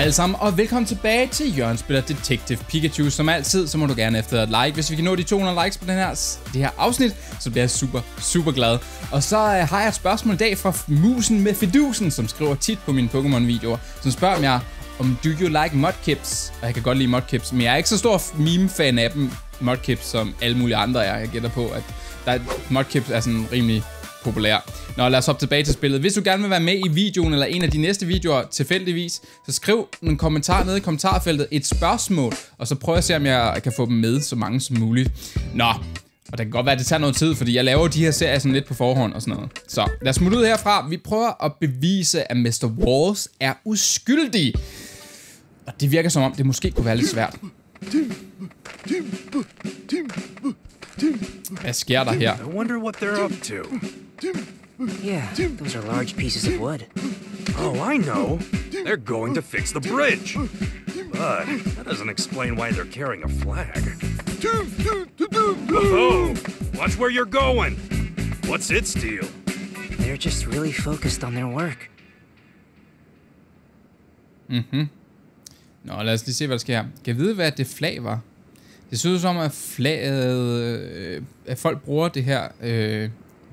Hej alle sammen, og velkommen tilbage til Jørgen Spiller Detective Pikachu. Som altid, så må du gerne efter et like. Hvis vi kan nå de 200 likes på den her, det her afsnit, så bliver jeg super, super glad. Og så øh, har jeg et spørgsmål i dag fra Musen med Fidusen, som skriver tit på mine Pokémon-videoer, som spørger mig om Do you like modkips? Og jeg kan godt lide modkips, men jeg er ikke så stor meme-fan af dem, modkips, som alle mulige andre er. Jeg gætter på, at der, modkips er sådan rimelig populær. Nå, lad os hoppe tilbage til spillet. Hvis du gerne vil være med i videoen, eller en af de næste videoer tilfældigvis, så skriv en kommentar nede i kommentarfeltet, et spørgsmål, og så prøver jeg at se, om jeg kan få dem med så mange som muligt. Nå, og det kan godt være, at det tager noget tid, fordi jeg laver de her serier sådan lidt på forhånd og sådan noget. Så lad os smutte ud herfra. Vi prøver at bevise, at Mr. Walls er uskyldig. Og det virker som om, det måske kunne være lidt svært. Hvad sker der her? I wonder what they're up to. Yeah, those are large pieces of wood. Oh, I know. They're going to fix the bridge. But that doesn't explain why they're carrying a flag. Oh, watch where you're going. What's its deal? They're just really focused on their work. Mm-hmm. Nå, lad os lige se, hvad der sker her. Kan jeg vide, hvad det flag var? Det synes som, at flaget... Øh, at folk bruger det her øh,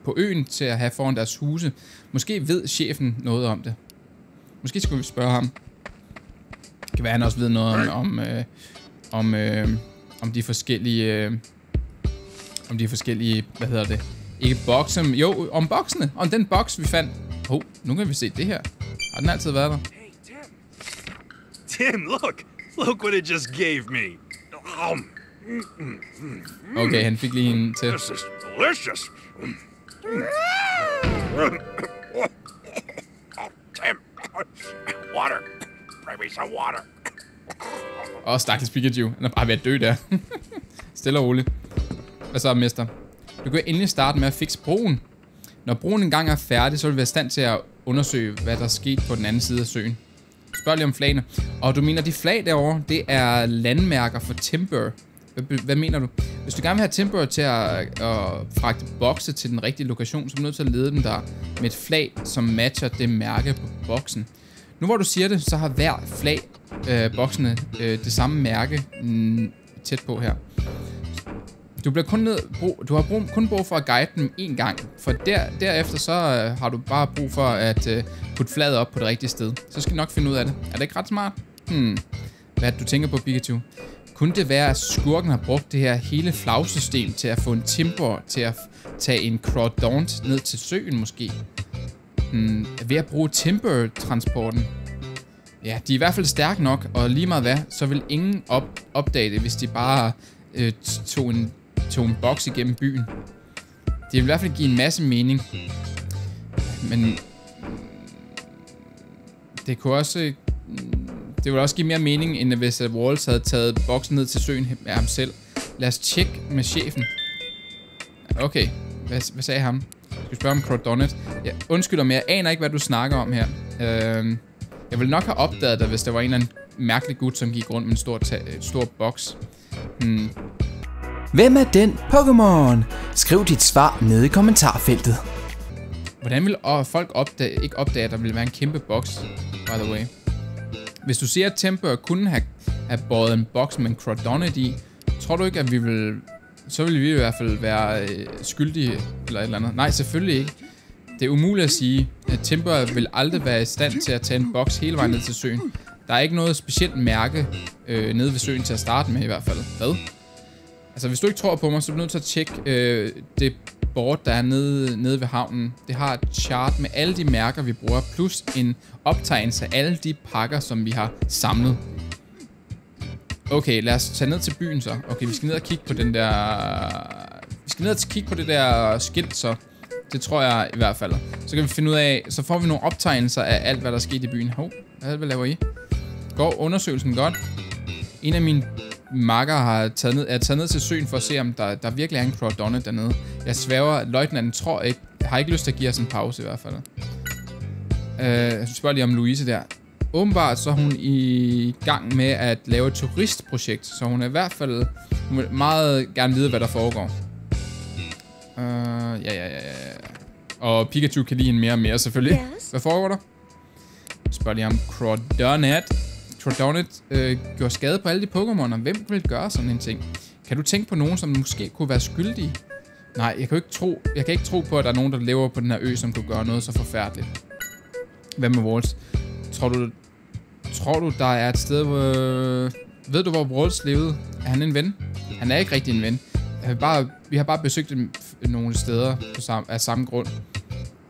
på øen til at have foran deres huse. Måske ved chefen noget om det. Måske skulle vi spørge ham. Det kan være, han også ved noget om... om, øh, om, øh, om de forskellige... Øh, om de forskellige... Hvad hedder det? Ikke bokse, jo, om boksene. Om den boks, vi fandt. Hov, nu kan vi se det her. Har den altid været der? Hey, Tim. Tim, look. Look what it just gave me. Um, Okay, han fik lige en til. this is delicious. Tim, water. Bring me some water. Åh, oh, stakkels Pikachu. Han er bare ved at dø der. Stille og roligt. Hvad så, mester? Du kan endelig starte med at fikse broen. Når broen engang er færdig, så vil vi være i stand til at undersøge, hvad der er sket på den anden side af søen. Spørg lige om flagene. Og du mener, de flag derovre, det er landmærker for Timber. Hvad, hvad mener du? Hvis du gerne vil have Timber til at, at fragte bokse til den rigtige lokation, så er du nødt til at lede dem der med et flag, som matcher det mærke på boksen. Nu hvor du siger det, så har hver flag, øh, boksene, øh, det samme mærke mm, tæt på her. Du bliver kun ned, brug, du har brug, kun brug for at guide dem en gang, for der, derefter så øh, har du bare brug for at øh, putte flaget op på det rigtige sted. Så skal du nok finde ud af det. Er det ikke ret smart? Hmm. Hvad er det, du tænker på, Pikachu? Kunne det være, at skurken har brugt det her hele flagsystem til at få en Timber til at tage en Crawdaunt ned til søen måske? Hmm. Ved at bruge Timber-transporten? Ja, de er i hvert fald stærke nok, og lige meget hvad, så vil ingen op opdage det, hvis de bare øh, tog, en, tog en boks igennem byen. Det vil i hvert fald give en masse mening. Men det kunne også... Øh, det ville også give mere mening, end hvis at Walls havde taget boksen ned til søen af ham selv. Lad os tjekke med chefen. Okay, hvad, hvad sagde ham? Skal vi spørge om Crawdonnet? Ja, undskyld mig, jeg aner ikke, hvad du snakker om her. Øhm, jeg ville nok have opdaget det, hvis der var en eller anden mærkelig gut, som gik rundt med en stor, øh, stor boks. Hmm. Hvem er den Pokémon? Skriv dit svar nede i kommentarfeltet. Hvordan vil øh, folk opdage, ikke opdage, at der vil være en kæmpe boks, by the way? Hvis du siger, at Temper kunne have, have båret en boks med en Crawdonnet i, tror du ikke, at vi vil... Så vil vi i hvert fald være øh, skyldige, eller et eller andet. Nej, selvfølgelig ikke. Det er umuligt at sige, at Timber vil aldrig være i stand til at tage en boks hele vejen ned til søen. Der er ikke noget specielt mærke øh, nede ved søen til at starte med i hvert fald. Hvad? Altså, hvis du ikke tror på mig, så er du nødt til at tjekke øh, det board, der er nede, nede ved havnen. Det har et chart med alle de mærker, vi bruger, plus en optegnelse af alle de pakker, som vi har samlet. Okay, lad os tage ned til byen så. Okay, vi skal ned og kigge på den der... Vi skal ned og kigge på det der skilt så. Det tror jeg i hvert fald. Så kan vi finde ud af... Så får vi nogle optegnelser af alt, hvad der er sket i byen. Hov, hvad, laver I? Går undersøgelsen godt? En af mine makker har taget ned, er taget ned til søen for at se, om der, der virkelig er en Crawdonnet dernede. Jeg sværger, løjtnanten tror ikke, har ikke lyst til at give os en pause i hvert fald. Uh, jeg spørger lige om Louise der. Åbenbart så er hun i gang med at lave et turistprojekt, så hun er i hvert fald hun vil meget gerne vide, hvad der foregår. Uh, ja, ja, ja, ja. Og Pikachu kan lide hende mere og mere, selvfølgelig. Yes? Hvad foregår der? Spørger lige om Crawdonnet. Crodonnet øh, gjorde skade på alle de Pokémoner. Hvem vil gøre sådan en ting? Kan du tænke på nogen, som måske kunne være skyldige? Nej, jeg kan, ikke tro, jeg kan ikke tro på, at der er nogen, der lever på den her ø, som kunne gøre noget så forfærdeligt. Hvad med Walls? Tror du, tror du, der er et sted, hvor... Ved du, hvor Walls levede? Er han en ven? Han er ikke rigtig en ven. Jeg har bare, vi har bare besøgt dem nogle steder på samme, af samme grund.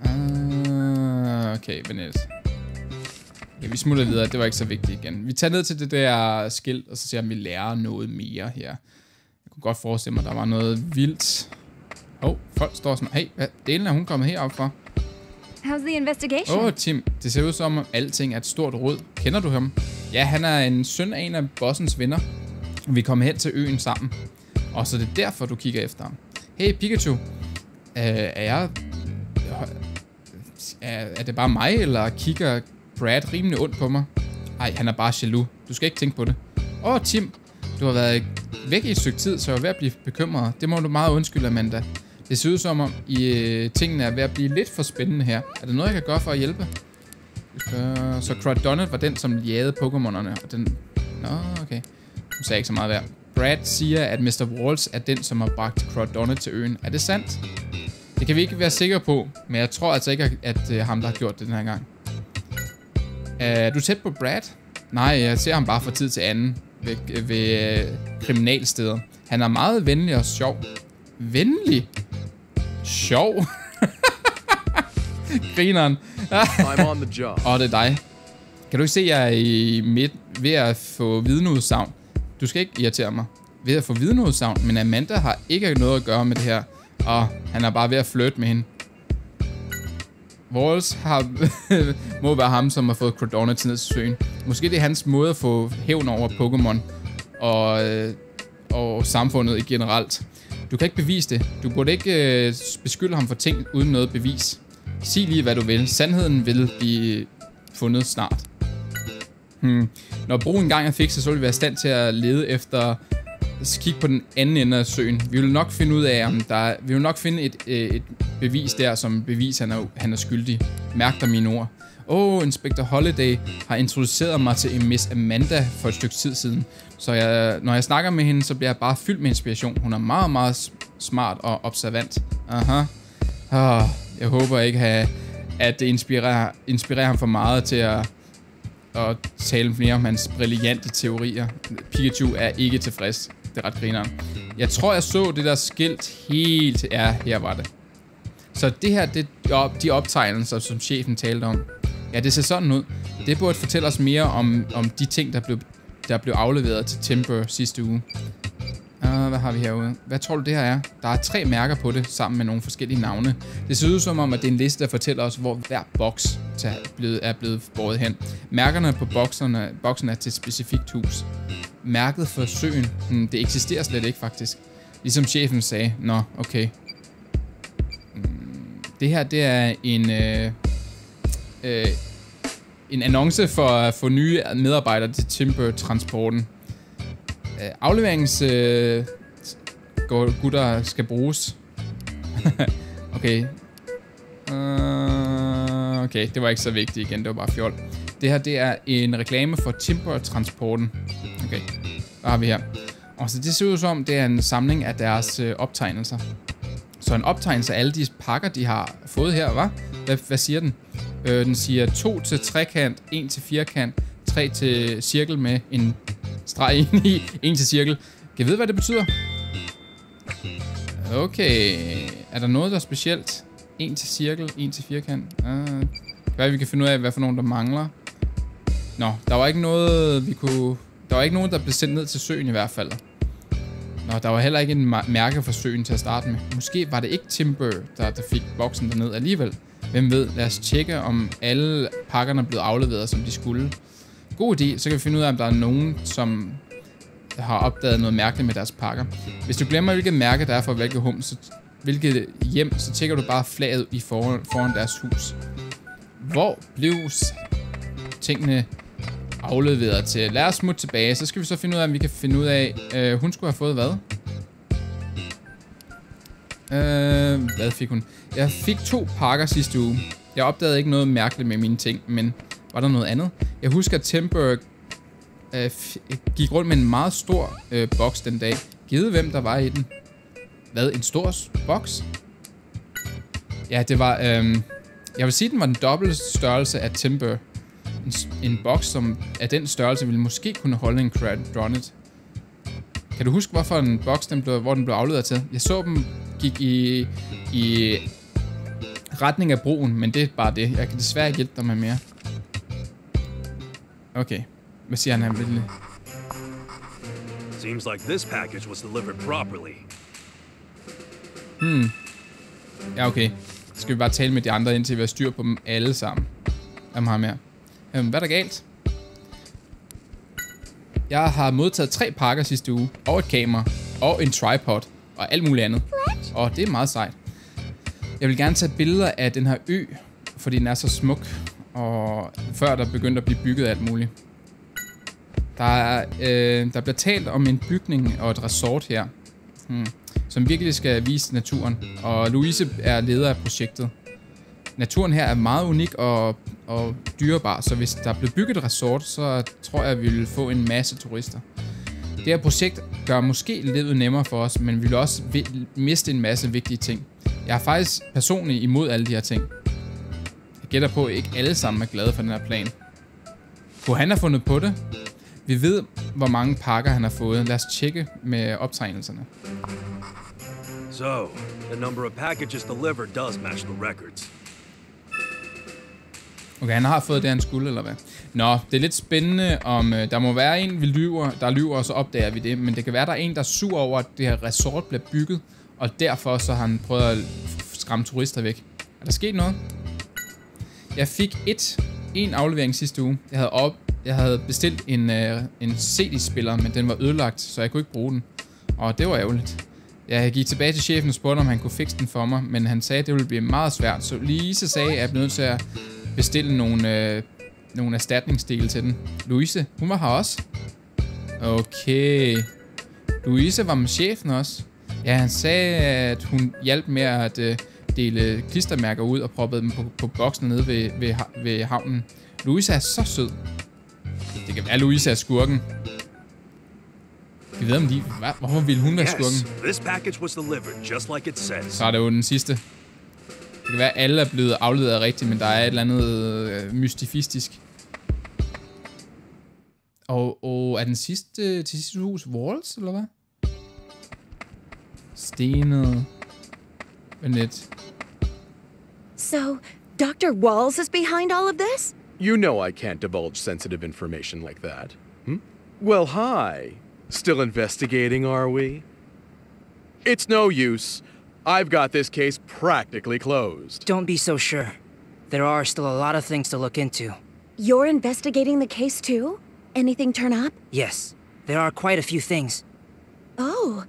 Uh, okay, Vanessa. Okay, vi smutter videre. Det var ikke så vigtigt igen. Vi tager ned til det der skilt, og så ser vi, om vi lærer noget mere her. Jeg kunne godt forestille mig, at der var noget vildt. Åh, oh, folk står sådan. Hey, hvad delen er hun kommet herop fra? How's the investigation? Åh, oh, Tim. Det ser ud som, om alting er et stort råd. Kender du ham? Ja, han er en søn af en af bossens venner. Vi kommer hen til øen sammen. Og så er det derfor, du kigger efter ham. Hey, Pikachu. Uh, er jeg... Er, er det bare mig, eller kigger Brad rimelig ondt på mig? Ej, han er bare jaloux. Du skal ikke tænke på det. Åh, oh, Tim. Du har været væk i et stykke tid, så jeg er ved at blive bekymret. Det må du meget undskylde, Amanda. Det ser ud som om, I, øh, tingene er ved at blive lidt for spændende her. Er der noget, jeg kan gøre for at hjælpe? Øh, så, så Crawdonnet var den, som jagede Pokémonerne. Og den... Nå, okay. Hun sagde ikke så meget værd. Brad siger, at Mr. Walls er den, som har bragt Crawdonnet til øen. Er det sandt? Det kan vi ikke være sikre på, men jeg tror altså ikke, at øh, ham, der har gjort det den her gang. Er du tæt på Brad? Nej, jeg ser ham bare fra tid til anden ved, ved øh, kriminalsteder. Han er meget venlig og sjov. Venlig? Sjov? Grineren. I'm on the job. Oh, det er dig. Kan du ikke se, at jeg er i midt ved at få vidneudsagn? Du skal ikke irritere mig. Ved at få vidneudsagn, men Amanda har ikke noget at gøre med det her. Og han er bare ved at flytte med hende. Walls har, må være ham, som har fået Crodonnet ned til søen. Måske det er hans måde at få hævn over Pokémon og, øh, og samfundet i generelt. Du kan ikke bevise det. Du burde ikke øh, beskylde ham for ting uden noget bevis. Sig lige, hvad du vil. Sandheden vil blive fundet snart. Hmm. Når broen engang er fikset, så vil vi være i stand til at lede efter... Kigge på den anden ende af søen. Vi vil nok finde ud af, om der er, Vi vil nok finde et, øh, et bevis der, som bevis, han er, han er skyldig. Mærk dig mine ord. Åh, oh, Inspector Holiday har introduceret mig til Miss Amanda for et stykke tid siden. Så jeg, når jeg snakker med hende, så bliver jeg bare fyldt med inspiration. Hun er meget, meget smart og observant. Aha. Oh, jeg håber ikke, at det inspirerer, inspirerer ham for meget til at, at tale mere om hans brillante teorier. Pikachu er ikke tilfreds. Det er ret grineren. Jeg tror, jeg så det der skilt helt... Ja, her var det. Så det her, det er de optegnelser, som chefen talte om. Ja, det ser sådan ud. Det burde fortælle os mere om, om de ting, der blev, der blev afleveret til Timber sidste uge. Uh, hvad har vi herude? Hvad tror du, det her er? Der er tre mærker på det, sammen med nogle forskellige navne. Det ser ud som om, at det er en liste, der fortæller os, hvor hver boks er blevet, er blevet båret hen. Mærkerne på bokserne, boksen er til et specifikt hus. Mærket for søen, hmm, det eksisterer slet ikke faktisk. Ligesom chefen sagde, nå, okay. Hmm, det her, det er en... Øh, øh, en annonce for at få nye medarbejdere til Timber-transporten. Øh, afleverings... Øh, gutter skal bruges. okay. Uh, okay, det var ikke så vigtigt igen, det var bare fjol. Det her, det er en reklame for Timber-transporten. Okay, hvad har vi her? Og så det ser ud som, det er en samling af deres øh, optegnelser. Så en optegnelse af alle de pakker, de har fået her, var? Hvad, hvad siger den? Øh, den siger 2 til trekant, 1 til firkant, 3 til cirkel med en streg ind i, en til cirkel. Kan I vide, hvad det betyder? Okay. Er der noget, der er specielt? En til cirkel, en til firkant. Uh, hvad vi kan finde ud af, hvad for nogen, der mangler. Nå, der var ikke noget, vi kunne... Der var ikke nogen, der blev sendt ned til søen i hvert fald. Nå, der var heller ikke en mærke for søen til at starte med. Måske var det ikke Timber, der, der fik boksen derned alligevel. Hvem ved, lad os tjekke, om alle pakkerne er blevet afleveret, som de skulle. God idé, så kan vi finde ud af, om der er nogen, som har opdaget noget mærkeligt med deres pakker. Hvis du glemmer, hvilket mærke der er for hvilket hum, så, hvilket hjem, så tjekker du bare flaget i foran, foran deres hus. Hvor blev tingene afleveret til? Lad os smutte tilbage, så skal vi så finde ud af, om vi kan finde ud af, øh, hun skulle have fået hvad? Øh, hvad fik hun? Jeg fik to pakker sidste uge. Jeg opdagede ikke noget mærkeligt med mine ting, men var der noget andet? Jeg husker, at Timber øh, gik rundt med en meget stor øh, boks den dag. Givet hvem der var i den. Hvad? En stor boks? Ja, det var... Øh, jeg vil sige, den var den dobbelte størrelse af Timber. En, en boks, som af den størrelse ville måske kunne holde en Cradronet. Kan du huske, hvorfor en boks, den blev, hvor den blev afleveret til? Jeg så dem gik i, i retning af broen, men det er bare det. Jeg kan desværre ikke hjælpe dig med mere. Okay. Hvad siger han, han vil? Seems like this package was delivered properly. Ja, okay. Så skal vi bare tale med de andre, indtil vi har styr på dem alle sammen. Dem har mere. Øhm, hvad er der galt? Jeg har modtaget tre pakker sidste uge, og et kamera, og en tripod, og alt muligt andet. Og det er meget sejt. Jeg vil gerne tage billeder af den her ø, fordi den er så smuk, og før der begyndte at blive bygget alt muligt. Der, er, øh, der bliver talt om en bygning og et resort her, hmm, som virkelig skal vise naturen, og Louise er leder af projektet. Naturen her er meget unik og, og dyrebar, så hvis der blev bygget et resort, så tror jeg, at vi vil få en masse turister. Det her projekt gør måske livet nemmere for os, men vi vil også miste en masse vigtige ting. Jeg er faktisk personligt imod alle de her ting. Jeg gætter på, at ikke alle sammen er glade for den her plan. Kunne han have fundet på det? Vi ved, hvor mange pakker han har fået. Lad os tjekke med optegnelserne. So, the number of packages delivered does match the records. Okay, han har fået det, han skulle, eller hvad? Nå, det er lidt spændende, om øh, der må være en, vi lyver, der lyver, og så opdager vi det. Men det kan være, der er en, der er sur over, at det her resort bliver bygget, og derfor så har han prøvet at skræmme turister væk. Er der sket noget? Jeg fik et, en aflevering sidste uge. Jeg havde, op, jeg havde bestilt en, øh, en CD-spiller, men den var ødelagt, så jeg kunne ikke bruge den. Og det var ærgerligt. Jeg gik tilbage til chefen og spurgte, om han kunne fikse den for mig, men han sagde, at det ville blive meget svært. Så Lise sagde, at jeg blev nødt til at bestille nogle, øh, nogle erstatningsdele til den. Louise, hun var her også. Okay. Louise var med chefen også. Ja, han sagde, at hun hjalp med at øh, dele klistermærker ud og proppede dem på, på boksen nede ved, ved, ved havnen. Louise er så sød. Det kan være, Louise er skurken. Vi ved om de... Hvad? Hvorfor ville hun være Yes, skurken? this package was delivered just like it says. Så er det jo den sidste. Det kan være, at alle er blevet afleveret rigtigt, men der er et eller andet øh, mystifistisk. Og, og er den sidste til sidste hus Walls, eller hvad? Stenet. Vent lidt. So, Dr. Walls is behind all of this? You know I can't divulge sensitive information like that. Hmm? Well, hi. Still investigating, are we? It's no use. I've got this case practically closed. Don't be so sure. There are still a lot of things to look into. You're investigating the case too? Anything turn up? Yes, there are quite a few things. Oh.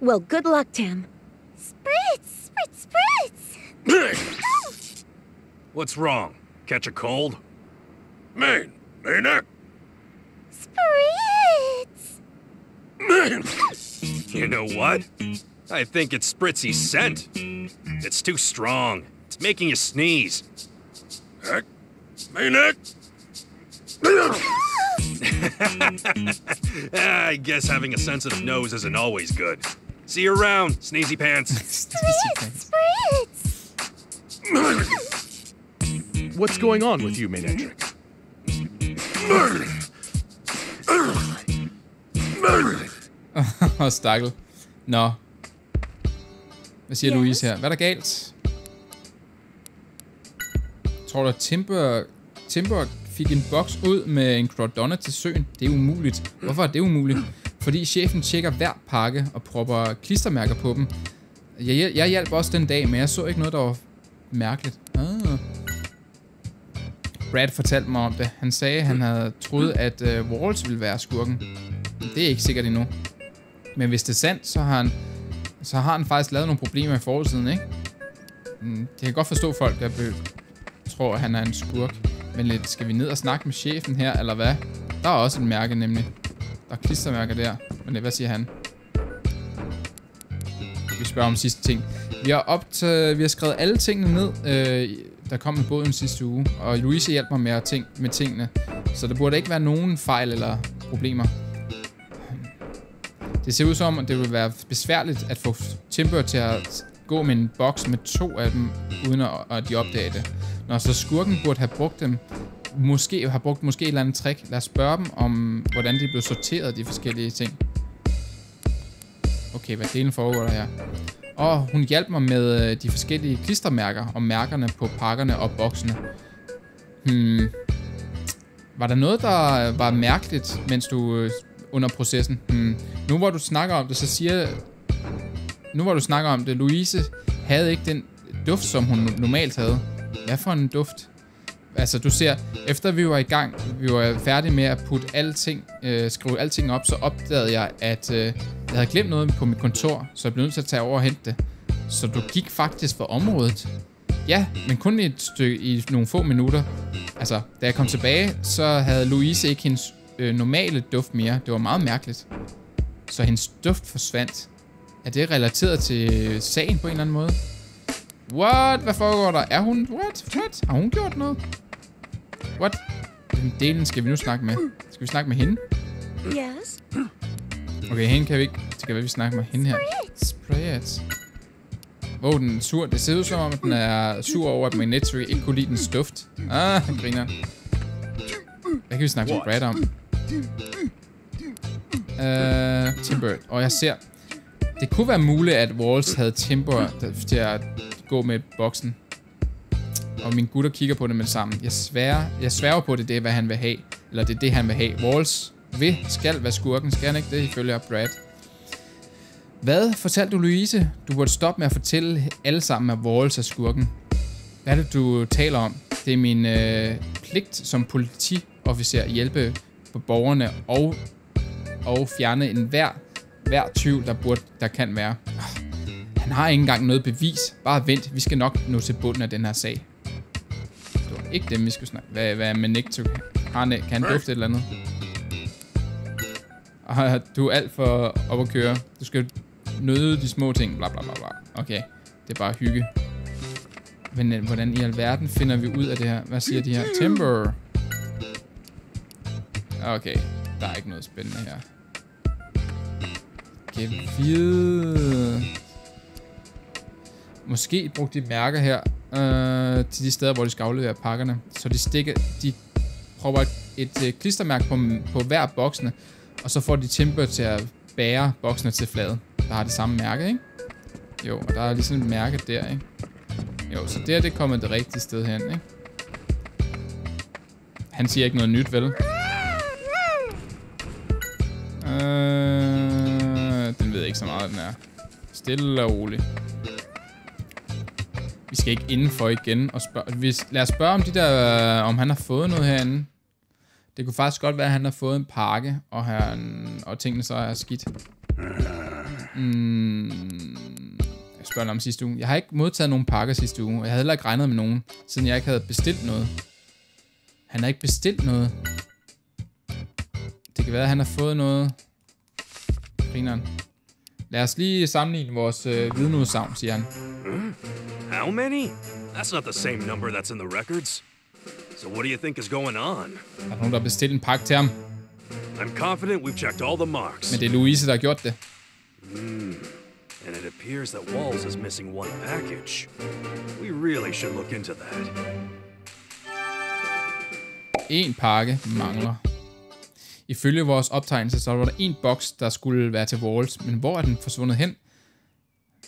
Well, good luck, Tim. Spritz! Spritz! Spritz! What's wrong? Catch a cold? Main! Maniac! Spritz! You know what? I think it's Spritzy's scent. It's too strong. It's making you sneeze. Heck? Maniac! Ah, I guess having a sensitive nose isn't always good. See you around, sneezy pants. Spritz! What's going on with you, Manectric? Åh, stakkel. Nå. Hvad siger yes. Louise her? Hvad er der galt? Tror du, at Timber, Timber fik en boks ud med en Crawdonna til søen? Det er umuligt. Hvorfor er det umuligt? Fordi chefen tjekker hver pakke og propper klistermærker på dem. Jeg, hjæl- jeg hjalp også den dag, men jeg så ikke noget, der var mærkeligt. Ah. Brad fortalte mig om det. Han sagde, at han havde troet, at øh, uh, Walls ville være skurken. Det er ikke sikkert endnu. Men hvis det er sandt, så har han, så har han faktisk lavet nogle problemer i forsiden, ikke? Mm, Det kan godt forstå folk, der tror, at han er en skurk. Men lidt, skal vi ned og snakke med chefen her, eller hvad? Der er også et mærke, nemlig. Der er klistermærker der. Men hvad siger han? Vi spørger om sidste ting. Vi har, optaget, vi har skrevet alle tingene ned, øh, der kom med båden sidste uge. Og Louise hjalp mig med, at ting- med tingene. Så der burde ikke være nogen fejl eller problemer. Det ser ud som, at det vil være besværligt at få Timber til at gå med en boks med to af dem, uden at, at de opdager det. Når så skurken burde have brugt dem, måske har brugt måske et eller andet trick. Lad os spørge dem om, hvordan de blev sorteret, de forskellige ting. Okay, hvad delen foregår der her? Og hun hjalp mig med øh, de forskellige klistermærker og mærkerne på pakkerne og boksene. Hmm. Var der noget, der var mærkeligt, mens du øh, under processen? Hmm. Nu hvor du snakker om det, så siger... Nu hvor du snakker om det, Louise havde ikke den duft, som hun normalt havde. Hvad for en duft? Altså, du ser, efter vi var i gang, vi var færdige med at putte alting, øh, skrive alting op, så opdagede jeg, at øh, jeg havde glemt noget på mit kontor, så jeg blev nødt til at tage over og hente det. Så du gik faktisk for området. Ja, men kun i et stykke, i nogle få minutter. Altså, da jeg kom tilbage, så havde Louise ikke hendes øh, normale duft mere. Det var meget mærkeligt. Så hendes duft forsvandt. Er det relateret til sagen på en eller anden måde? What? Hvad foregår der? Er hun... What? What? Har hun gjort noget? What? Den delen skal vi nu snakke med. Skal vi snakke med hende? Yes? Okay, hende kan vi ikke... Det kan være, vi snakker med hende her. Spray it. Hvor oh, den er sur. Det ser ud som om, den er sur over, at Minetri ikke kunne lide dens duft. Ah, han griner. Hvad kan vi snakke med Brad om? Uh, Timber. Og jeg ser... Det kunne være muligt, at Walls havde Timber til at gå med boksen. Og mine gutter kigger på det med sammen. Jeg svær, jeg sværger på det, det er, hvad han vil have. Eller det er det, han vil have. Walls vil, skal være skurken. Skal han ikke det, ifølge Brad? Hvad fortalte du, Louise? Du burde stoppe med at fortælle alle sammen, at Walls er skurken. Hvad er det, du taler om? Det er min øh, pligt som politiofficer at hjælpe på borgerne og, og fjerne enhver hver tvivl, der, burde, der kan være. Han har ikke engang noget bevis. Bare vent, vi skal nok nå til bunden af den her sag. Ikke dem, vi skulle snakke. Hvad, hvad med Nick? Har han, kan han dufte et eller andet? Og du er alt for op at køre. Du skal nøde de små ting. Bla bla bla bla. Okay, det er bare hygge. Men øh, hvordan i alverden finder vi ud af det her? Hvad siger de her? Timber. Okay, der er ikke noget spændende her. Giv. Måske brugte de mærker her øh, til de steder, hvor de skal aflevere pakkerne. Så de stikker, de prøver et, et øh, klistermærke på, på hver boksene, og så får de Timber til at bære boksene til fladen, Der har det samme mærke, ikke? Jo, og der er ligesom et mærke der, ikke? Jo, så der det er kommet det rigtige sted hen, ikke? Han siger ikke noget nyt, vel? Øh, den ved jeg ikke så meget, den er. Stille og roligt. Vi skal ikke indenfor igen og spørge. hvis, lad os spørge om de der, øh, om han har fået noget herinde. Det kunne faktisk godt være, at han har fået en pakke, og, han, og tingene så er skidt. Mm, jeg spørger om sidste uge. Jeg har ikke modtaget nogen pakker sidste uge, og jeg havde heller ikke regnet med nogen, siden jeg ikke havde bestilt noget. Han har ikke bestilt noget. Det kan være, at han har fået noget. Grineren. Lad os lige sammenligne vores øh, vidneudsagn, siger han. How many? That's not the same number that's in the records. So what do you think is going on? Er der nogen, der har bestilt en pakke til ham? I'm confident we've checked all the marks. Men det er Louise, der har gjort det. And it appears that Walls is missing one package. We really should look into that. En pakke mangler. Ifølge vores optegnelse, så var der en boks, der skulle være til Walls. Men hvor er den forsvundet hen?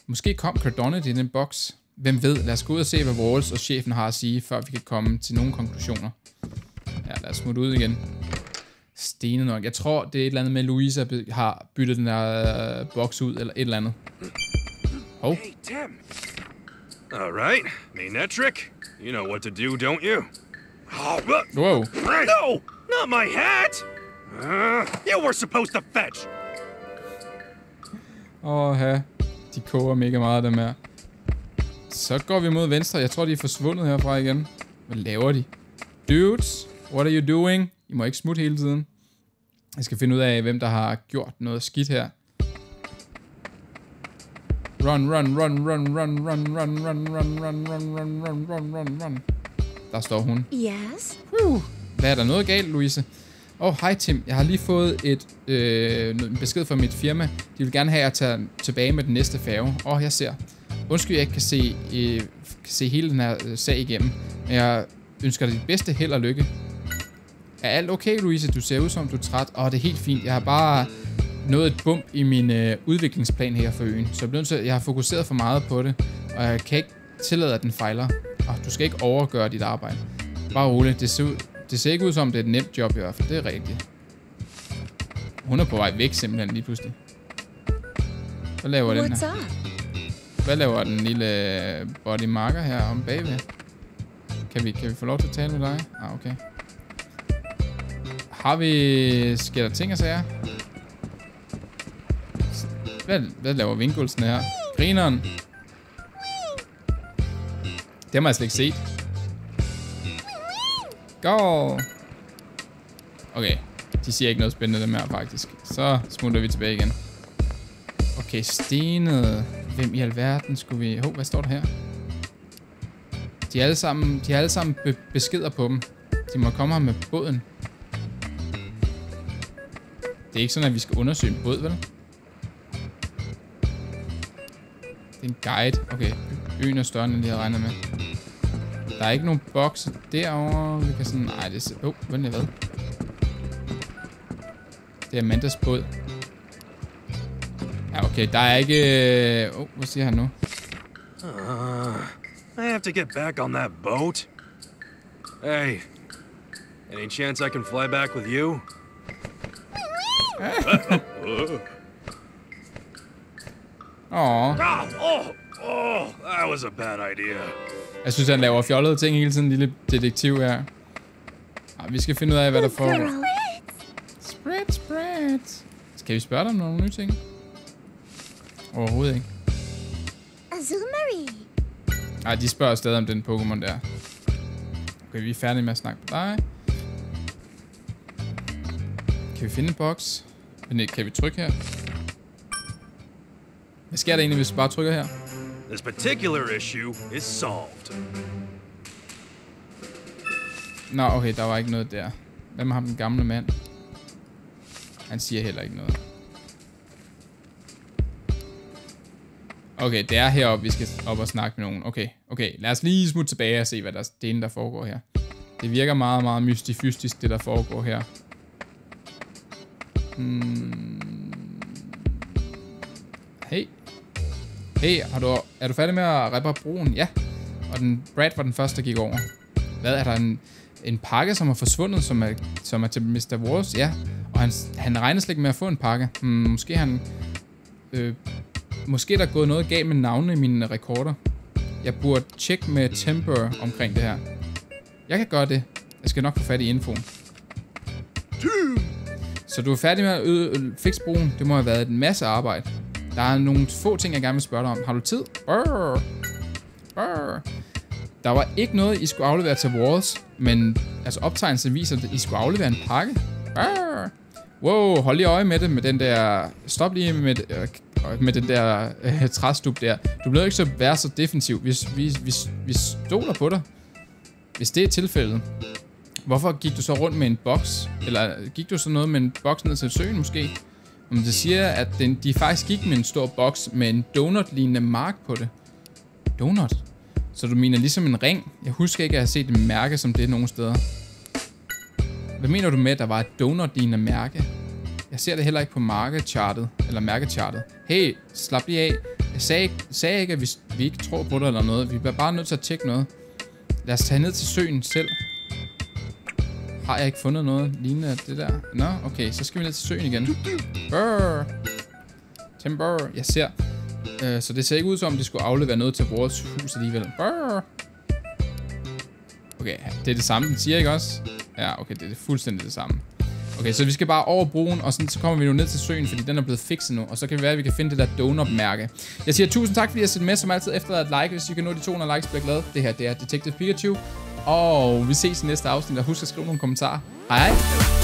Måske kom Cardonnet i den boks. Hvem ved? Lad os gå ud og se, hvad Walls og chefen har at sige, før vi kan komme til nogle konklusioner. Ja, lad os smutte ud igen. Stene nok. Jeg tror, det er et eller andet med, at Louisa har byttet den der øh, boks ud, eller et eller andet. Hov. Hey, Tim. All right, Manetric. You know what to do, don't you? Oh, Wow. no! Not my hat! Uh, you were supposed to fetch! Åh, ja. De koger mega meget, dem her. Så går vi mod venstre. Jeg tror, de er forsvundet herfra igen. Hvad laver de? Dudes, what are you doing? I må ikke smutte hele tiden. Jeg skal finde ud af, hvem der har gjort noget skidt her. Run, run, run, run, run, run, run, run, run, run, run, run, run, run, run, run. Der står hun. Yes? Uh, hvad er der noget galt, Louise? Åh, oh, hej Tim. Jeg har lige fået et, øh, en besked fra mit firma. De vil gerne have, at jeg tager tilbage med den næste færge. Åh, oh, jeg ser. Undskyld, jeg ikke kan se, øh, kan se hele den her øh, sag igennem. Men jeg ønsker dig det bedste held og lykke. Er alt okay, Louise? Du ser ud som, du er træt. Åh, oh, det er helt fint. Jeg har bare nået et bump i min øh, udviklingsplan her for øen. Så jeg, til, jeg har fokuseret for meget på det, og jeg kan ikke tillade, at den fejler. Og du skal ikke overgøre dit arbejde. Bare rolig. Det ser, ud, det ser ikke ud som, det er et nemt job i hvert fald. Det er rigtigt. Hun er på vej væk simpelthen lige pludselig. Hvad laver den her? Hvad laver den lille body marker her om bagved? Kan vi, kan vi få lov til at tale med dig? Ah, okay. Har vi... Sker der ting og sager? Hvad, hvad laver Vingulsen her? Grineren. Det har man slet ikke set. Go! Okay, de siger ikke noget spændende dem her faktisk. Så smutter vi tilbage igen. Okay, stenet. Hvem i alverden skulle vi... Hov, hvad står der her? De har alle sammen, de har alle sammen be beskeder på dem. De må komme her med båden. Det er ikke sådan, at vi skal undersøge en båd, vel? Det er en guide. Okay, øen er større, end jeg havde regnet med. Der er ikke nogen bokse derovre. Vi kan sådan... Nej, det er... Åh, oh, vent lige, hvad? Det er Amandas båd. Ja, okay, der er ikke... Åh, oh, hvad siger han nu? Uh, I have to get back on that boat. Hey, any chance I can fly back with you? Åh, Ah, oh, oh, that was a bad idea. Jeg synes, han laver fjollede ting hele tiden, lille detektiv her. Ej, vi skal finde ud af, hvad der foregår. Spread, spread. Skal vi spørge dig om nogle nye ting? Overhovedet ikke. Azumari. Nej, de spørger stadig om den Pokémon der. Okay, vi er færdige med at snakke med dig. Kan vi finde en boks? Men kan vi trykke her? Hvad sker der egentlig, hvis vi bare trykker her? This particular issue is solved. Nå, okay, der var ikke noget der. Hvad med ham, den gamle mand? Han siger heller ikke noget. Okay, det er heroppe, vi skal op og snakke med nogen. Okay, okay. Lad os lige smutte tilbage og se, hvad der, det er, der foregår her. Det virker meget, meget mystifystisk, det der foregår her. Hmm. Hey, har du, er du færdig med at reparere broen? Ja. Og den, Brad var den første, der gik over. Hvad, er der en, en pakke, som er forsvundet, som er, som er til Mr. Wars? Ja. Og han, han regner slet ikke med at få en pakke. Hmm, måske han... Øh, måske der er gået noget galt med navnene i mine rekorder. Jeg burde tjekke med Temper omkring det her. Jeg kan gøre det. Jeg skal nok få fat i infoen. Så du er færdig med at fikse broen. Det må have været en masse arbejde. Der er nogle få ting, jeg gerne vil spørge dig om. Har du tid? Brr. Brr. Der var ikke noget, I skulle aflevere til Walls, men altså optegnelsen viser, at I skulle aflevere en pakke. Brr. Wow, hold lige øje med det, med den der... Stop lige med, øh, med den der øh, træstup der. Du bliver ikke så være så defensiv. Vi, vi, vi, vi stoler på dig. Hvis det er tilfældet. Hvorfor gik du så rundt med en boks? Eller gik du så noget med en boks ned til søen måske? Om det siger, at den, de faktisk gik med en stor boks med en donut-lignende mark på det. Donut? Så du mener ligesom en ring? Jeg husker ikke, at jeg har set et mærke som det nogen steder. Hvad mener du med, at der var et donut-lignende mærke? Jeg ser det heller ikke på markedchartet, eller mærkechartet. Hey, slap lige af. Jeg sagde, sagde ikke, at vi, vi ikke tror på det eller noget. Vi bliver bare nødt til at tjekke noget. Lad os tage ned til søen selv. Har jeg ikke fundet noget lignende af det der? Nå, okay, så skal vi ned til søen igen. Burr. Timber, jeg ser. Øh, så det ser ikke ud som, om det skulle aflevere noget til vores hus alligevel. Burr. Okay, det er det samme, den siger, ikke også? Ja, okay, det er fuldstændig det samme. Okay, så vi skal bare over broen, og sådan, så kommer vi nu ned til søen, fordi den er blevet fikset nu. Og så kan det være, at vi kan finde det der donut-mærke. Jeg siger tusind tak, fordi I har set med, som altid efter at like. Hvis I kan nå de 200 likes, bliver glad. Det her, det er Detective Pikachu. Og vi ses i næste afsnit, og husk at skrive nogle kommentarer. Hej hej!